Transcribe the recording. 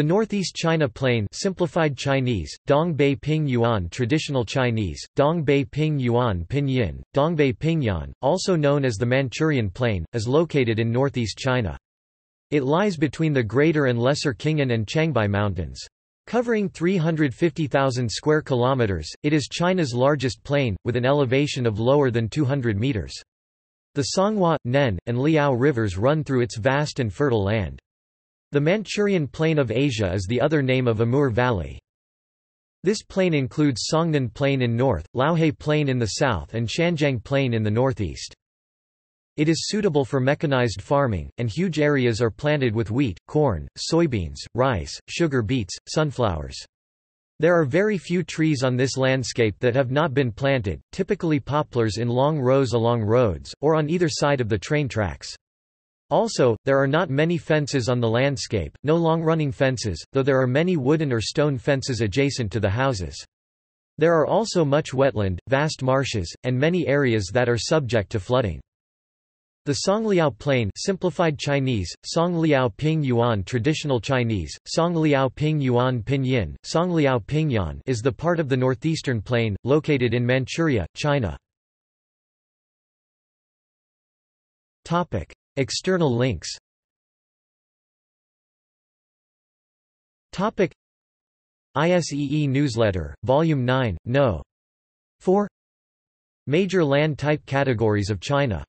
The Northeast China Plain simplified Chinese, Dongbei Ping Yuan Traditional Chinese, Dongbei Ping Yuan Pinyin, Dongbei Pingyan, also known as the Manchurian Plain, is located in northeast China. It lies between the Greater and Lesser Khingan and Changbai Mountains. Covering 350,000 square kilometers, it is China's largest plain, with an elevation of lower than 200 meters. The Songhua, Nen, and Liao rivers run through its vast and fertile land. The Manchurian Plain of Asia is the other name of Amur Valley. This plain includes Songnan Plain in north, Liaohe Plain in the south and Sanjiang Plain in the northeast. It is suitable for mechanized farming, and huge areas are planted with wheat, corn, soybeans, rice, sugar beets, sunflowers. There are very few trees on this landscape that have not been planted, typically poplars in long rows along roads, or on either side of the train tracks. Also, there are not many fences on the landscape, no long-running fences, though there are many wooden or stone fences adjacent to the houses. There are also much wetland, vast marshes, and many areas that are subject to flooding. The Songliao Plain simplified Chinese, Songliao Ping Yuan Traditional Chinese, Songliao Ping Yuan Pinyin, Songliao Pingyan is the part of the northeastern plain, located in Manchuria, China. External links. Topic. ISEE Newsletter, Volume 9, No. 4 Major land type categories of China